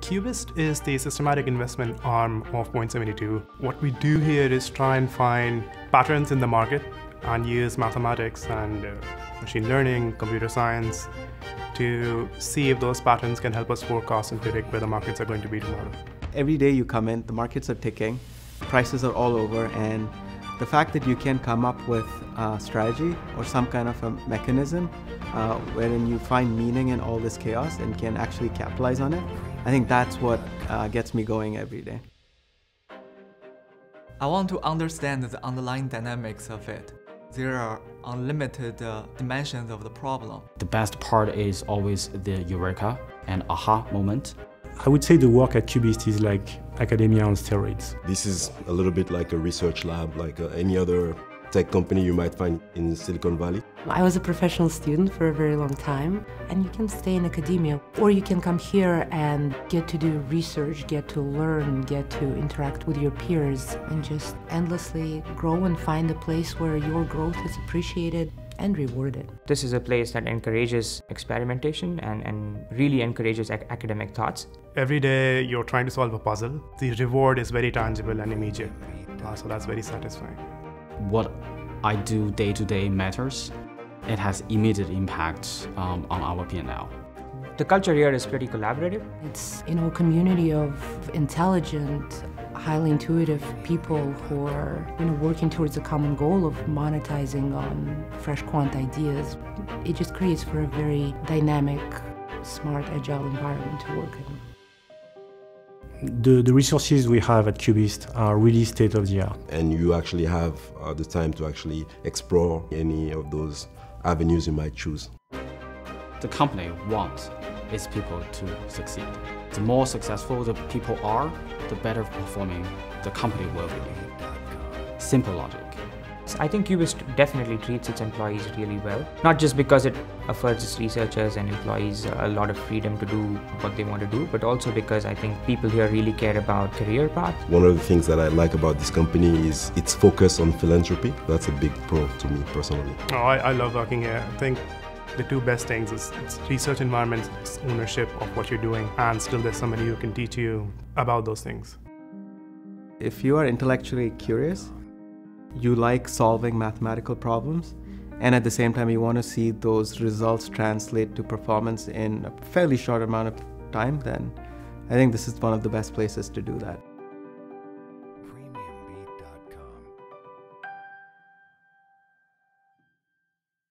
Cubist is the systematic investment arm of Point72. What we do here is try and find patterns in the market and use mathematics and uh, machine learning, computer science to see if those patterns can help us forecast and predict where the markets are going to be tomorrow. Every day you come in, the markets are ticking, prices are all over, and the fact that you can come up with a strategy or some kind of a mechanism uh, wherein you find meaning in all this chaos and can actually capitalize on it, I think that's what uh, gets me going every day. I want to understand the underlying dynamics of it. There are unlimited uh, dimensions of the problem. The best part is always the eureka and aha moment. I would say the work at Cubist is like academia on steroids. This is a little bit like a research lab, like uh, any other tech company you might find in Silicon Valley. I was a professional student for a very long time, and you can stay in academia, or you can come here and get to do research, get to learn, get to interact with your peers, and just endlessly grow and find a place where your growth is appreciated and rewarded. This is a place that encourages experimentation and, and really encourages ac academic thoughts. Every day you're trying to solve a puzzle. The reward is very tangible and immediate, uh, so that's very satisfying. What I do day to day matters. It has immediate impact um, on our P&L. The culture here is pretty collaborative. It's you know a community of intelligent, highly intuitive people who are you know working towards a common goal of monetizing on fresh quant ideas. It just creates for a very dynamic, smart, agile environment to work in. The, the resources we have at Cubist are really state of the art. And you actually have uh, the time to actually explore any of those avenues you might choose. The company wants its people to succeed. The more successful the people are, the better performing the company will be. Simple logic. I think Cubist definitely treats its employees really well, not just because it affords its researchers and employees a lot of freedom to do what they want to do, but also because I think people here really care about career path. One of the things that I like about this company is its focus on philanthropy. That's a big pro to me personally. Oh, I, I love working here. I think the two best things is it's research environment, it's ownership of what you're doing, and still there's somebody who can teach you about those things. If you are intellectually curious, you like solving mathematical problems, and at the same time you want to see those results translate to performance in a fairly short amount of time, then I think this is one of the best places to do that.